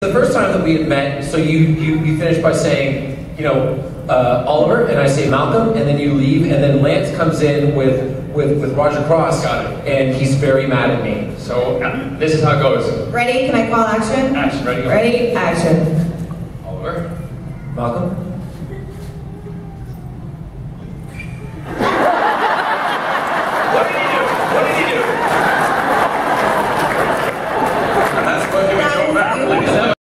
The first time that we had met, so you, you, you finished by saying, you know, uh, Oliver, and I say Malcolm, and then you leave, and then Lance comes in with, with, with Roger Cross. Got it. And he's very mad at me. So uh, this is how it goes. Ready? Can I call action? Action, ready. Ready? Action. Oliver. Malcolm?